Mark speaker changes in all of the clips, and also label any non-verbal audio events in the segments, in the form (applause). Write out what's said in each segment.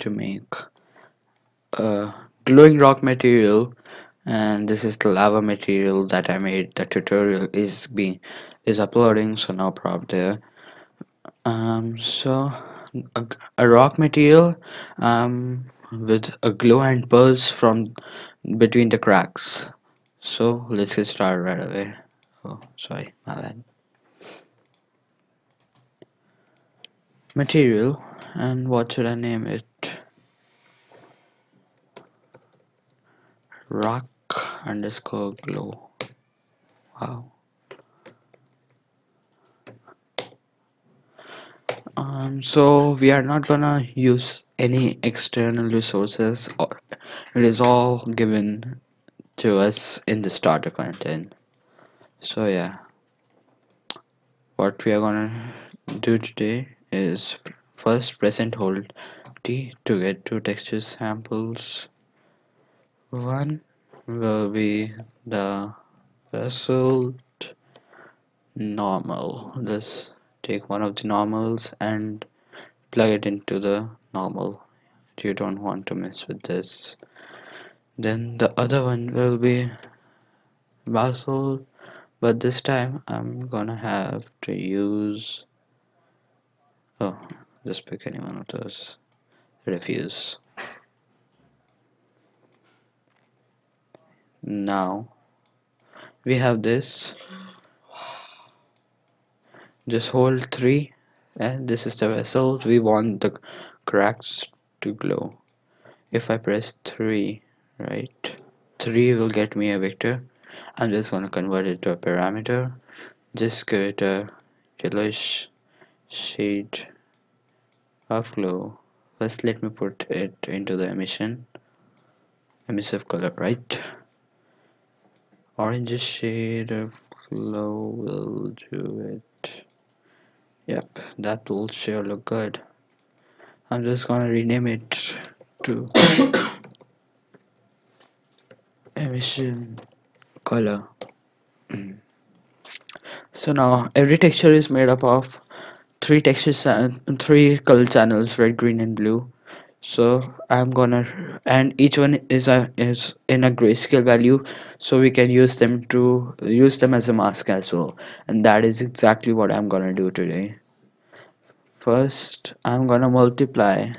Speaker 1: to make a glowing rock material. And this is the lava material that I made. The tutorial is being is uploading so no problem there. Um so a, a rock material um with a glow and pulse from between the cracks. So let's get started right away. Oh sorry my bad. Material and what should I name it rock underscore glow. Wow. Um so we are not gonna use any external resources or it is all given to us in the starter content. So yeah. What we are gonna do today is first press and hold T to get two texture samples. One will be the Basalt normal. Let's take one of the normals and plug it into the normal. You don't want to mess with this. Then the other one will be Basalt but this time I'm gonna have to use oh just pick any one of those. Refuse now we have this. This whole 3 and this is the vessel. We want the cracks to glow. If I press 3 right 3 will get me a vector I'm just gonna convert it to a parameter. Just give it a yellowish shade of glow. First let me put it into the emission emissive color right orange shade of glow will do it. Yep that will sure look good. I'm just gonna rename it to (coughs) emission color. Mm. So now every texture is made up of three texture three color channels red green and blue so I'm gonna and each one is a is in a grayscale value so we can use them to use them as a mask as well. And that is exactly what I'm gonna do today. First I'm gonna multiply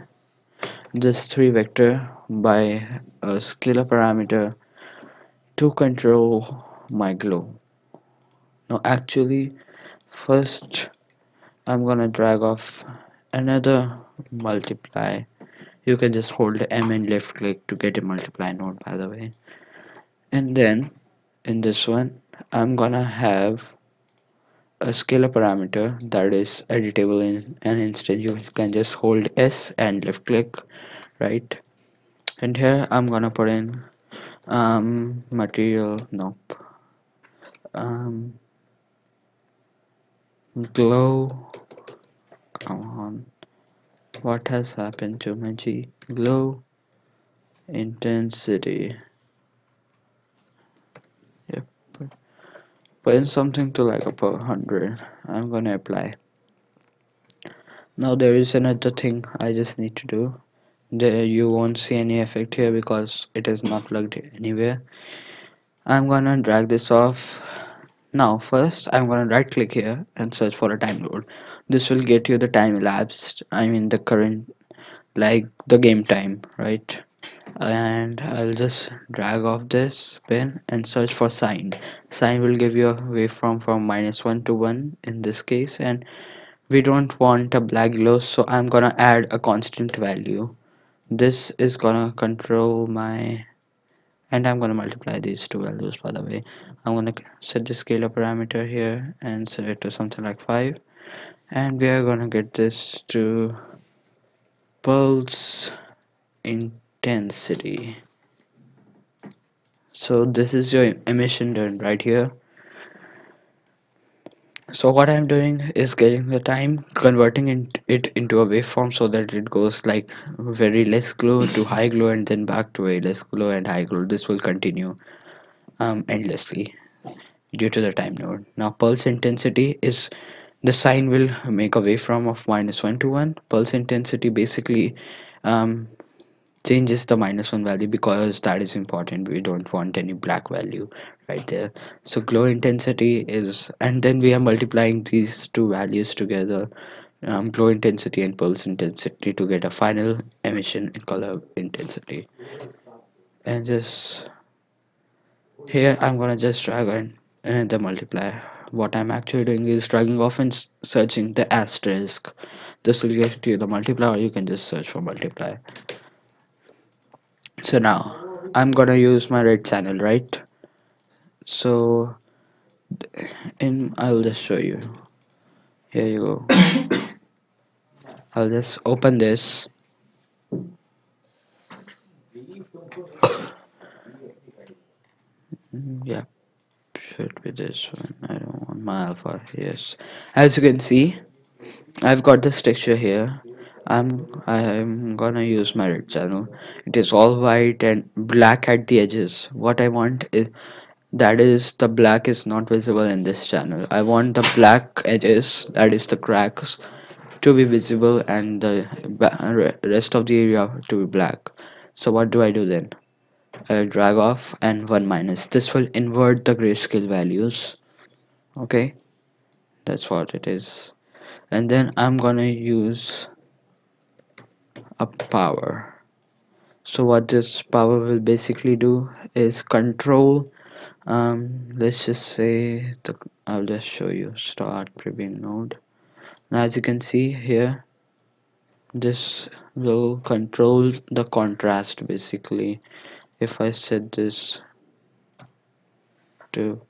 Speaker 1: this 3 vector by a scalar parameter to control my glow. Now actually first I'm gonna drag off another multiply you can just hold M and left click to get a multiply node by the way. And then in this one I'm gonna have a scalar parameter that is editable in an instant. You can just hold S and left click right? And here I'm gonna put in um, material nope. Um, glow what has happened to my G glow intensity? Yep. Put in something to like a 100 I'm gonna apply. Now there is another thing I just need to do. There you won't see any effect here because it is not plugged anywhere. I'm gonna drag this off. Now first I'm gonna right click here and search for a time node this will get you the time elapsed I mean the current like the game time right? And I'll just drag off this pin and search for sine sine will give you a waveform from minus 1 to 1 in this case and we don't want a black glow so I'm gonna add a constant value. This is gonna control my and I'm gonna multiply these two values by the way. I'm gonna set the scalar parameter here and set it to something like 5 and we are gonna get this to pulse intensity. So this is your emission done right here. So what I'm doing is getting the time converting it into a waveform so that it goes like very less glow to (laughs) high glow and then back to a less glow and high glow. This will continue um, endlessly due to the time node. Now pulse intensity is the sine will make a waveform of minus 1 to 1 pulse intensity basically um, changes the minus one value because that is important. We don't want any black value right there. So glow intensity is and then we are multiplying these two values together um, glow intensity and pulse intensity to get a final emission and color intensity. And just here I'm gonna just drag and the multiply what I'm actually doing is dragging off and searching the asterisk. This will get you the multiplier. You can just search for multiplier. so now I'm gonna use my red channel right? So in I'll just show you. Here you go. I'll just open this. (coughs) Yeah be this one. I don't want my alpha yes. As you can see I've got this texture here. I'm I'm gonna use my red channel. It is all white and black at the edges. What I want is that is the black is not visible in this channel. I want the black edges that is the cracks to be visible and the rest of the area to be black. So what do I do then drag off and 1 minus. This will invert the grayscale values. Okay? That's what it is. And then I'm gonna use a power. So what this power will basically do is control um let's just say the I'll just show you start preview node. Now as you can see here this will control the contrast basically if I set this to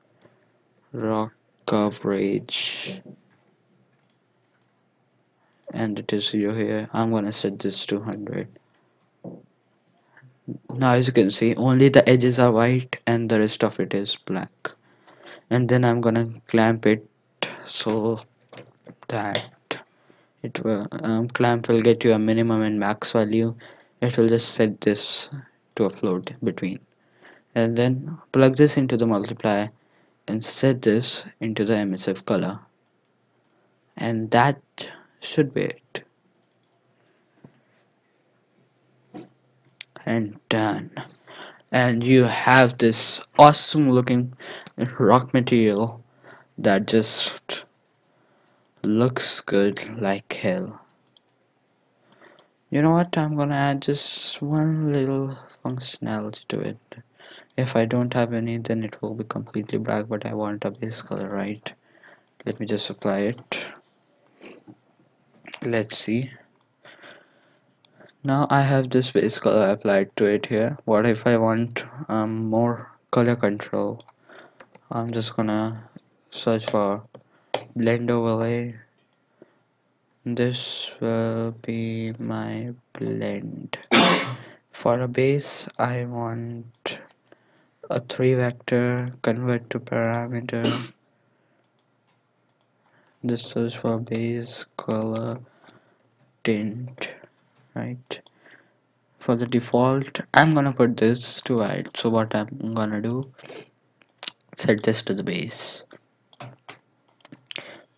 Speaker 1: rock coverage and it is 0 here I'm gonna set this to 100 now as you can see only the edges are white and the rest of it is black. And then I'm gonna clamp it so that it will um, clamp will get you a minimum and max value. It will just set this to a float between. And then plug this into the multiplier and set this into the emissive color. And that should be it. And done. And you have this awesome looking rock material that just looks good like hell you know what? I'm gonna add just one little functionality to it. If I don't have any then it will be completely black but I want a base color right? Let me just apply it. Let's see. Now I have this base color applied to it here. What if I want um, more color control? I'm just gonna search for blend overlay this will be my blend. For a base I want a 3 vector convert to parameter. This search for base color tint right? For the default I'm gonna put this to white. So what I'm gonna do set this to the base.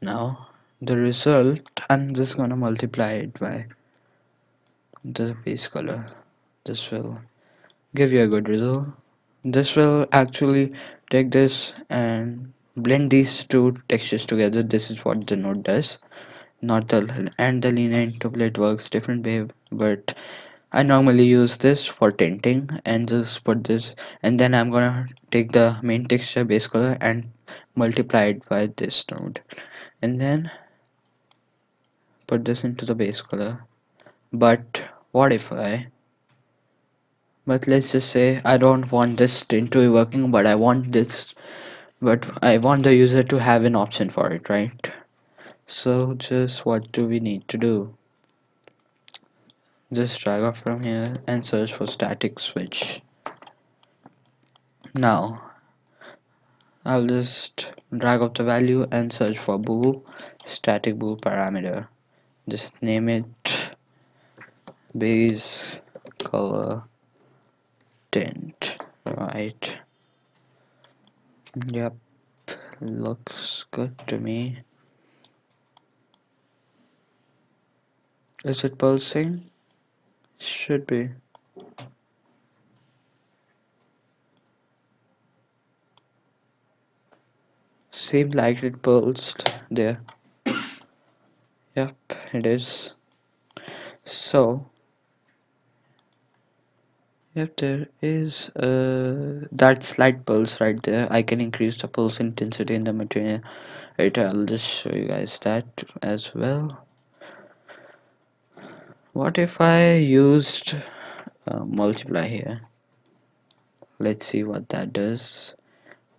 Speaker 1: Now the result I'm just gonna multiply it by the base color. This will give you a good result. This will actually take this and blend these two textures together. This is what the node does. Not the and the linear interpolate works different way but I normally use this for tinting and just put this and then I'm gonna take the main texture base color and multiply it by this node. And then put this into the base color. But what if I but let's just say I don't want this to be working but I want this but I want the user to have an option for it right? So just what do we need to do? Just drag off from here and search for static switch. Now I'll just drag up the value and search for bool static bool parameter just name it base color tint right yep looks good to me is it pulsing Should be. Seems like it pulsed there. Yep, it is. So, yep, there is uh, that slight pulse right there. I can increase the pulse intensity in the material. Right, I'll just show you guys that as well. What if I used uh, multiply here? Let's see what that does.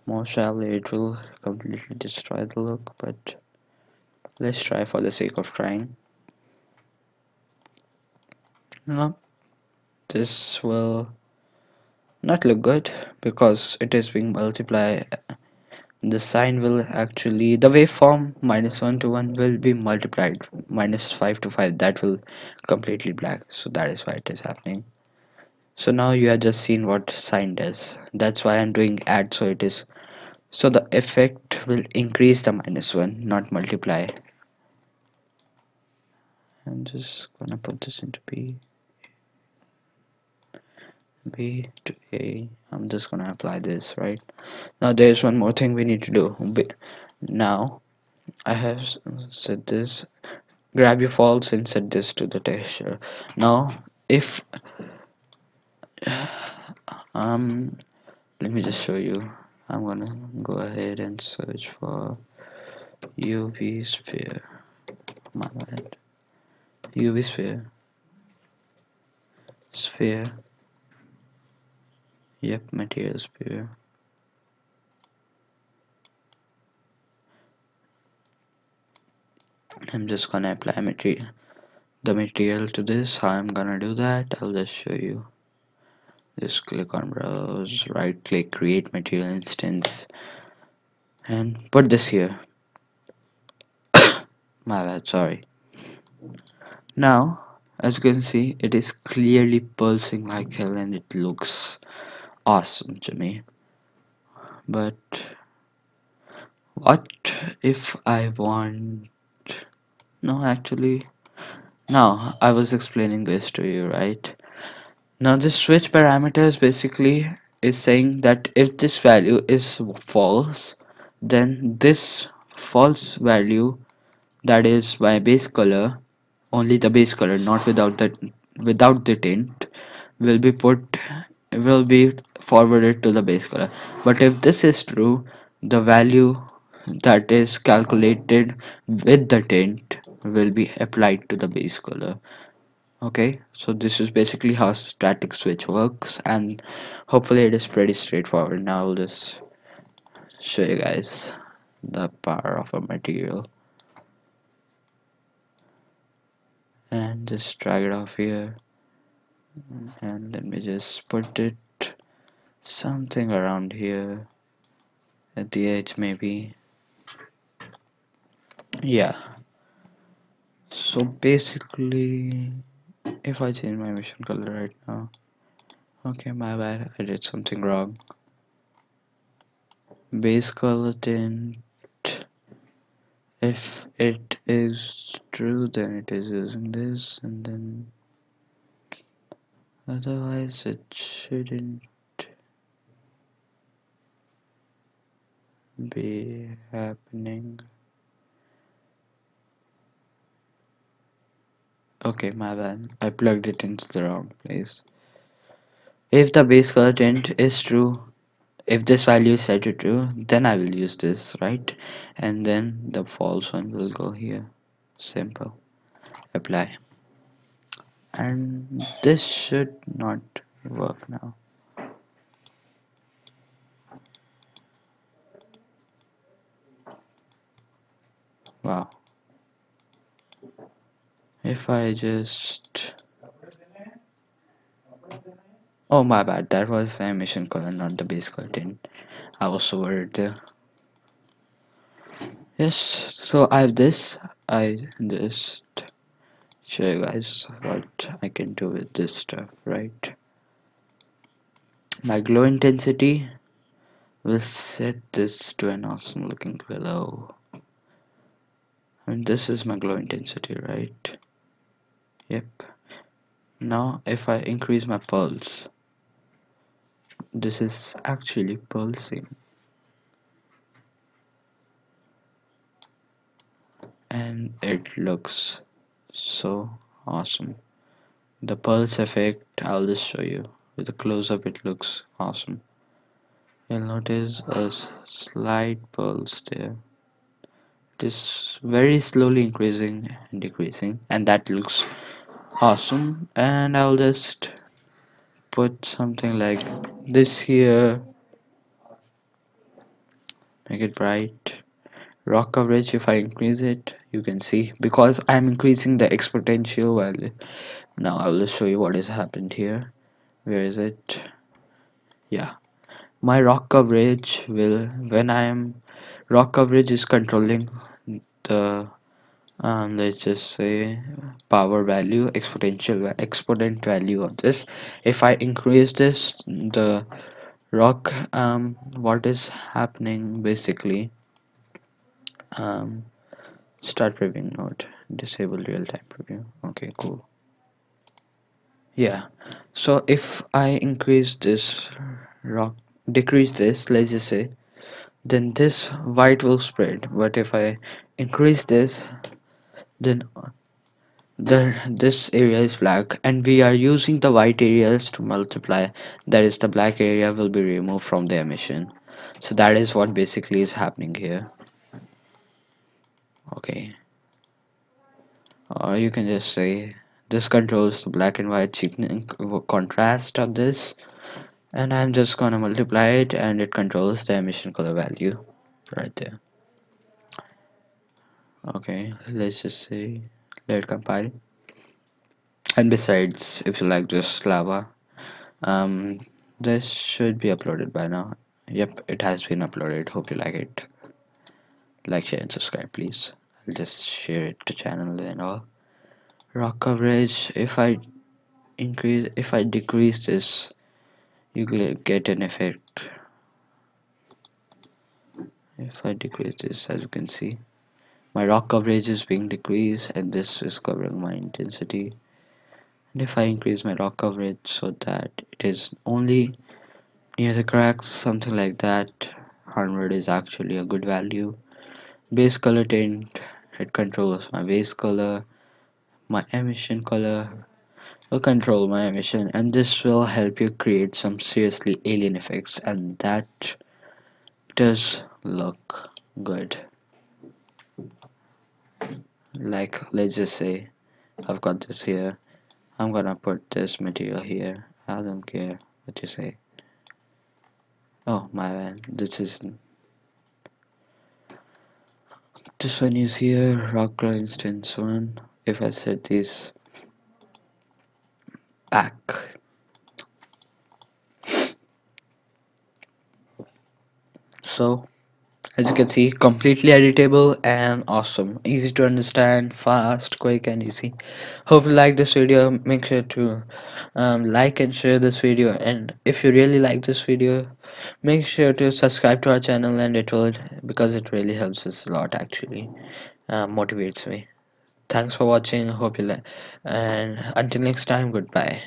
Speaker 1: Most probably it will completely destroy the look, but let's try for the sake of trying. No, this will not look good because it is being multiplied. The sine will actually the waveform minus 1 to 1 will be multiplied minus 5 to 5 that will completely black. So that is why it is happening. So now you have just seen what sine does that's why I'm doing add. So it is so the effect will increase the minus 1 not multiply. I'm just gonna put this into B B to A. I'm just gonna apply this right? Now there's one more thing we need to do. Now I have set this. Grab your false and set this to the texture now if (sighs) um let me just show you I'm gonna go ahead and search for UV sphere. My bad. UV sphere. Sphere. Yep material sphere. I'm just gonna apply material the material to this. I'm gonna do that I'll just show you just click on browse right click create material instance and put this here. (coughs) My bad sorry. Now as you can see it is clearly pulsing like hell and it looks awesome to me. But what if I want no actually now I was explaining this to you right now this switch parameters basically is saying that if this value is false then this false value that is my base color only the base color not without the without the tint will be put will be forwarded to the base color. But if this is true the value that is calculated with the tint will be applied to the base color okay so this is basically how static switch works and hopefully it is pretty straightforward. Now I'll just show you guys the power of a material. And just drag it off here. And let me just put it something around here. At the edge maybe. Yeah. So basically if I change my mission color right now. Okay my bad. I did something wrong. Base color tint. If it is true then it is using this and then otherwise it shouldn't be happening okay my bad. I plugged it into the wrong place. If the base color tint is true if this value is set to true then I will use this right? And then the false one will go here. Simple. Apply. And this should not work now. Wow if I just oh my bad. That was the emission color not the base color I was so worried there yes so I have this. I just show you guys what I can do with this stuff right? My glow intensity will set this to an awesome looking glow and this is my glow intensity right yep. Now if I increase my pulse this is actually pulsing. And it looks so awesome. The pulse effect I'll just show you. With a close-up it looks awesome. You'll notice a slight pulse there. It is very slowly increasing and decreasing and that looks awesome. And I'll just put something like this here. Make it bright. Rock coverage if I increase it you can see. Because I'm increasing the exponential value. Now I will show you what has happened here. Where is it? Yeah. My rock coverage will when I am rock coverage is controlling the um, let's just say power value exponential exponent value of this. If I increase this the rock um, what is happening basically um, start previewing node disable real-time preview. Okay cool. Yeah. So if I increase this rock decrease this let's just say then this white will spread. But if I increase this then the this area is black and we are using the white areas to multiply. That is the black area will be removed from the emission. So that is what basically is happening here. Okay. Or you can just say this controls the black and white uh, contrast of this. And I'm just gonna multiply it and it controls the emission color value right there okay let's just say let compile. And besides if you like this lava um this should be uploaded by now. Yep it has been uploaded. Hope you like it. Like share and subscribe please. I'll just share it to channel and all. Rock coverage if I increase if I decrease this you get an effect. If I decrease this as you can see my rock coverage is being decreased and this is covering my intensity. And if I increase my rock coverage so that it is only near the cracks something like that 100 is actually a good value. Base color tint it controls my base color my emission color will control my emission and this will help you create some seriously alien effects and that does look good like let's just say I've got this here. I'm gonna put this material here. I don't care what you say. Oh my man this is this one is here. Rock instance one. If I set this back. So as you can see completely editable and awesome. Easy to understand fast quick and easy. Hope you like this video. Make sure to um, like and share this video. And if you really like this video make sure to subscribe to our channel and it will because it really helps us a lot actually uh, motivates me. Thanks for watching. Hope you like and until next time goodbye